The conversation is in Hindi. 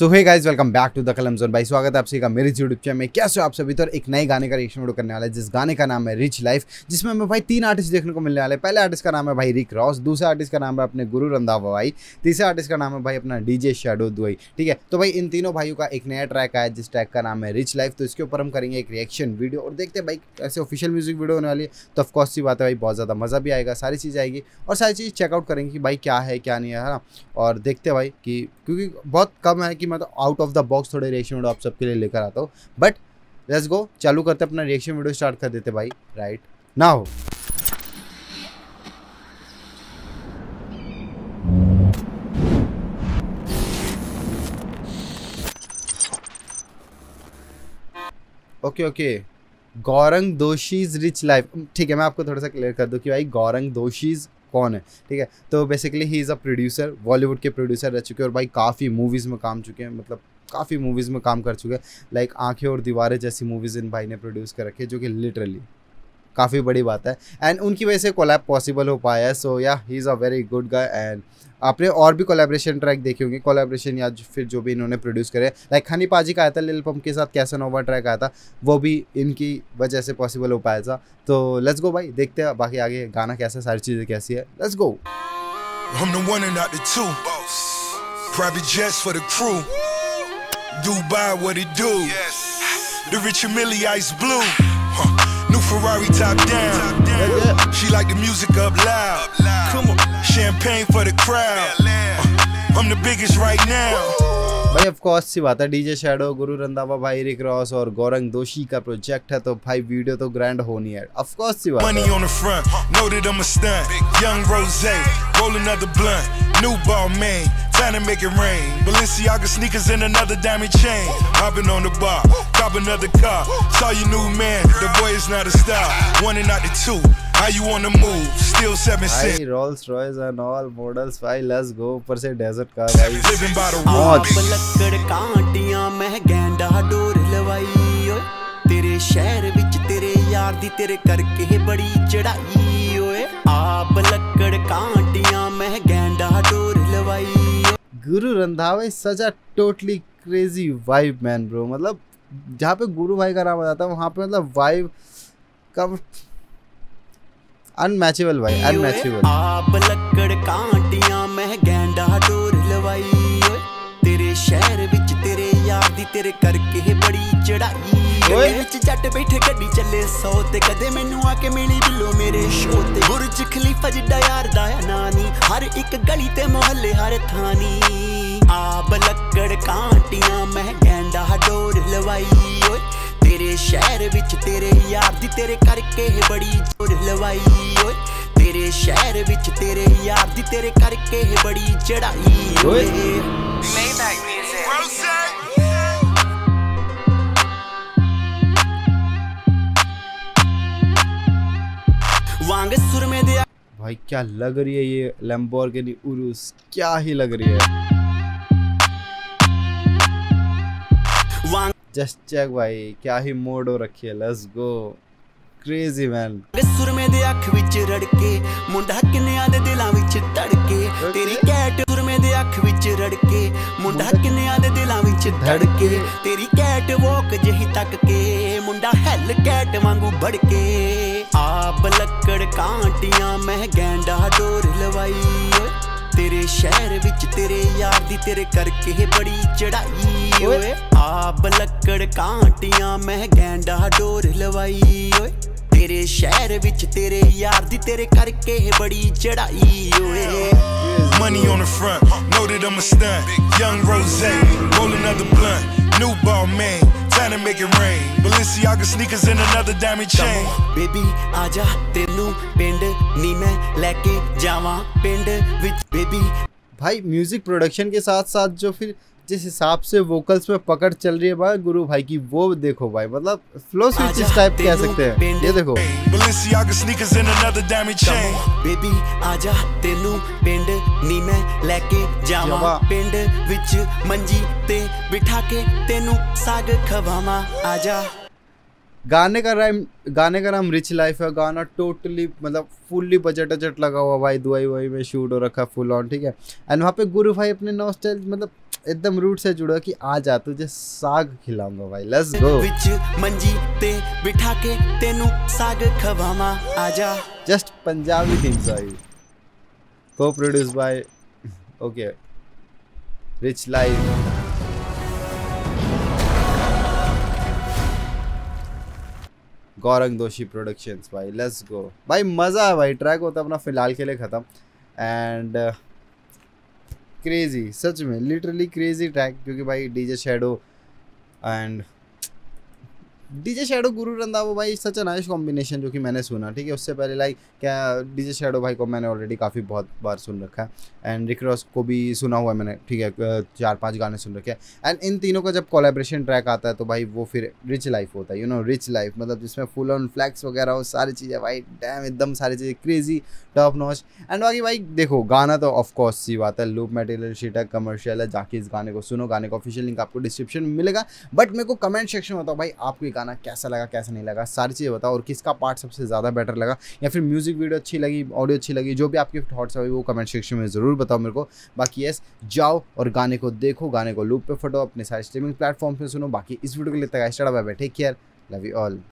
So hey guys welcome back to the Kalam zone भाई, स्वागत है आप सभी का मेरे यूट्यूब चैनल में। कैसे हो आप सभी? तो एक नए गाने का रिएक्शन वीडियो करने वाला है, जिस गाने का नाम है रिच लाइफ जिसमें हमें भाई तीन आर्टिस्ट देखने को मिलने वाले पहले आर्टिस्ट का नाम है भाई रिक रॉस दूसरे आर्टिस्ट का नाम है अपने गुरु रंधावा भाई तीसरे आर्टिस्ट का नाम है भाई अपना डीजे शेडो दुआई ठीक है? तो भाई इन तीनों भाइयों का एक नया ट्रैक आया, जिस ट्रैक का नाम है रिच लाइफ तो इसके ऊपर हम करेंगे एक रिएक्शन वीडियो और देखते हैं भाई ऐसे ऑफिशियल म्यूज़िक वीडियो होने वाली है। तो ऑफकोर्स सी बात है भाई, बहुत ज़्यादा मज़ा भी आएगा, सारी चीज़ आएगी और सारी चीज़ चेकआउट करेंगे कि भाई क्या है, क्या नहीं है ना? और देखते भाई कि, क्योंकि बहुत कम है कि मतलब आउट ऑफ़ द बॉक्स थोड़े रिएक्शन वीडियो आप सबके लिए लेकर आता हूँ। बट लेट्स गो चालू करते अपना रिएक्शन वीडियो स्टार्ट कर देते भाई। राइट ना हो okay okay Gaurang Doshi's rich life ठीक है, मैं आपको थोड़ा सा क्लियर कर दूँ कि भाई गौरंग दोशीज कौन है, ठीक है? तो basically he is a producer Bollywood के प्रोड्यूसर रह चुके हैं और भाई काफ़ी मूवीज़ में काम चुके हैं मतलब काफ़ी मूवीज़ में काम कर चुके हैं। लाइक आँखें और दीवारें जैसी मूवीज़ इन भाई ने प्रोड्यूस कर रखी है, जो कि लिटरली काफ़ी बड़ी बात है एंड उनकी वजह से कोलैब पॉसिबल हो पाया है सो या he is a very good guy and आपने और भी कोलेब्रेशन ट्रैक देखे होंगे कोलेब्रेशन या फिर जो भी इन्होंने प्रोड्यूस करे लाइक हनी पाजी का आया था लिल पम्प के साथ कैसा नोवा ट्रैक आया था वो भी इनकी वजह से पॉसिबल हो पाया था तो लेट्स गो भाई देखते हैं बाकी आगे गाना कैसा है सारी चीज़ें कैसी है let's go I'm the one and not the two. Private jets for the crew. Dubai, what it do? Yes. The rich and Millie ice blue. Huh. New Ferrari top down. She like the music up loud. Up loud. Come on. Champagne for the crowd. Uh, I'm the biggest right now. भाई ऑफ़ कोर्स सी बात है डीजे शैडो गुरु रंधावा भाई रिक रॉस और गौरंग दोषी का प्रोजेक्ट है तो भाई वीडियो तो ग्रैंड होनी है ऑफ़ कोर्स सी बात Money on the front, know that I'm a stunt. Young Rose, roll another blunt. New ball man, time to make it rain. Balenciaga sneakers and another diamond chain. Hopping on the bar, cop another car. Saw your new man, the boy is not a star. One and not the two. How you on the move? Still seven six. Hey, Rolls Royce and all models. भाई let's go. ऊपर से desert car भाई. Living by the rules. ਲੱਕੜ ਕਾਂਟੀਆਂ ਮੈਂ ਗੈਂਡਾ ਡੋਰ ਲਵਾਈ ਓਏ ਤੇਰੇ ਸ਼ਹਿਰ ਵਿੱਚ ਤੇਰੇ ਯਾਰ ਦੀ ਤੇਰੇ ਕਰਕੇ ਬੜੀ ਚੜਾਈ ਓਏ ਆਪ ਲੱਕੜ ਕਾਂਟੀਆਂ ਮੈਂ ਗੈਂਡਾ ਡੋਰ ਲਵਾਈ Guru Randhawa is such a totally crazy vibe man bro मतलब जहाँ पे गुरु भाई का नाम आ जाता है वहाँ पे मतलब वाइब का ਅਨਮੈਚੇਬਲ ਬਾਈ ਅਨਮੈਚੇਬਲ ਆਪ ਲੱਕੜ ਕਾਂਟੀਆਂ ਮਹਿ ਗੈਂਡਾ ਡੋਰ ਲਵਾਈ ਓਏ। ਤੇਰੇ ਸ਼ਹਿਰ ਵਿੱਚ ਤੇਰੇ ਯਾਰ ਦੀ ਤੇਰੇ ਕਰਕੇ ਬੜੀ ਚੜਾਈ ਓਏ। ਵਿੱਚ ਜੱਟ ਬੈਠੇ ਗੱਡੀ ਚੱਲੇ 100 ਤੇ ਕਦੇ ਮੈਨੂੰ ਆ ਕੇ ਮਿਲੀ ਬਿੱਲੋ ਮੇਰੇ ਸ਼ੋਅ ਤੇ। ਬੁਰਜ ਖਲੀਫਾ ਜਿੱਡਾ ਯਾਰ ਦਾ ਨਾਨੀ ਹਰ ਇੱਕ ਗਲੀ ਤੇ ਮੁਹੱਲੇ ਹਰ ਥਾਨੀ। ਆ ਬਲੱਕੜ ਕਾਂਟੀਆਂ ਮਹਿ ਗੈਂਡਾ ਡੋਰ ਲਵਾਈ। ਸ਼ਹਿਰ ਵਿੱਚ ਤੇਰੇ ਯਾਰ ਦੀ ਤੇਰੇ ਕਰਕੇ ਬੜੀ ਜੋਰ ਲਵਾਈ ਓਏ ਤੇਰੇ ਸ਼ਹਿਰ ਵਿੱਚ ਤੇਰੇ ਯਾਰ ਦੀ ਤੇਰੇ ਕਰਕੇ ਬੜੀ ਚੜਾਈ ਓਏ Maybach music वांग सुरमे दे भाई क्या लग रही है ये लैम्बोर्गिनी उरुस क्या ही लग रही है जस्ट चेक भाई क्या ही मोड हो रखी है लेट्स गो ਕ੍ਰੇਜ਼ੀ ਮੈਨ ਸੁਰਮੇ ਦੇ ਅੱਖ ਵਿੱਚ ਰੜਕੇ ਮੁੰਡਾ ਕਿੰਨਿਆਂ ਦੇ ਦਿਲਾਂ ਵਿੱਚ ਧੜਕੇ ਤੇਰੀ ਕੈਟ ਸੁਰਮੇ ਦੇ ਅੱਖ ਵਿੱਚ ਰੜਕੇ ਮੁੰਡਾ ਕਿੰਨਿਆਂ ਦੇ ਦਿਲਾਂ ਵਿੱਚ ਧੜਕੇ ਤੇਰੀ ਕੈਟ ਵੋਕ ਜਹੀ ਤੱਕ ਕੇ ਮੁੰਡਾ ਹੈਲ ਕੈਟ ਵਾਂਗੂ ਭੜਕੇ ਆਪ ਲੱਕੜ ਕਾਂਟੀਆਂ ਮੈਂ ਗੈਂਡਾ ਡੋਰ ਲਵਾਈ ਓਏ ਤੇਰੇ ਸ਼ਹਿਰ ਵਿੱਚ तेरे करके बड़ी चढ़ाई आप लकड़ कांटिया मैं गेंडा डोर लवाई तेरे शहर विच तेरे यार दी तेरे करके बड़ी चढ़ाई Money on the front, know that I'm a stunt. Young Rose, roll another blunt. New ball man, time to make it rain. Balenciaga sneakers and another diamond chain. Baby, आजा tenu, पिंड नी मैं लेके जावां पिंड विच baby भाई म्यूज़िक प्रोडक्शन के साथ साथ जो फिर जिस हिसाब से वोकल्स में पकड़ चल रही है भाई गुरु भाई की वो देखो भाई मतलब फ्लो स्विच इस टाइप कह सकते हैं। ये देखो। Balenciaga sneakers and another diamond chain. baby आजा तेनू पिंड नी मैं लेके जावा। पिंड विच मंजी ते बिठा के तेनू साग खवावा। आजा। गाने का राइम गाने का नाम रिच लाइफ है। गाना टोटली मतलब फुल्ली बजट बजट लगा हुआ भाई दुआई वही में शूट हो रखा फुल ऑन ठीक है? एंड वहाँ पे गुरु भाई अपने नौ स्टाइल मतलब एकदम रूट से जुड़ो कि आ जा तुझे साग खिलाऊँगा भाई। लेट्स गो विच मंजी ते बिठा के तेनू साग खवामा। आजा जस्ट पंजाबी थीम सॉन्ग को produce by okay rich life Gaurang Doshi productions भाई लेट्स गो भाई, मज़ा है भाई ट्रैक होता अपना, फ़िलहाल के लिए ख़त्म। एंड क्रेजी सच में लिटरली क्रेजी ट्रैक क्योंकि भाई DJ shadow and DJ shadow Guru Randhawa भाई सच अ नाइस कॉम्बिनेशन जो कि मैंने सुना, ठीक है? उससे पहले लाइक क्या डीजे शेडो भाई को मैंने ऑलरेडी काफ़ी बहुत बार सुन रखा है। एंड रिक रॉस को भी सुना हुआ है मैंने, ठीक है? चार पाँच गाने सुन रखे हैं। एंड इन तीनों का जब कोलेब्रेशन ट्रैक आता है तो भाई वो फिर रिच लाइफ होता है यू नो रिच लाइफ मतलब जिसमें फुल ऑन फ्लैक्स वगैरह हो, सारी चीज़ें, भाई डैम एकदम सारी चीज़ें क्रेजी टॉप नॉच एंड बाकी भाई, देखो, गाना तो ऑफकोर्स सी बात है लूप मटेरियल शीट है कमर्शियल है, जाके इस गाने को सुनो, गाने का ऑफिशियल लिंक आपको डिस्क्रिप्शन में मिलेगा। बट मेरे को कमेंट सेक्शन में बताओ, भाई, आपको गाना कैसा लगा, कैसा नहीं लगा, सारी चीज़ें बताओ और किसका पार्ट सबसे ज़्यादा बेटर लगा या फिर म्यूज़िक वीडियो अच्छी लगी ऑडियो अच्छी लगी, जो भी आपके थॉट्स है, वो कमेंट सेक्शन में ज़रूर बताओ मेरे को। बाकी यस जाओ और गाने को देखो, गाने को लूप पे फटो अपने सारे स्ट्रीमिंग प्लेटफॉर्म पर सुनो। बाकी इस वीडियो के लिए तक start bye take care love you all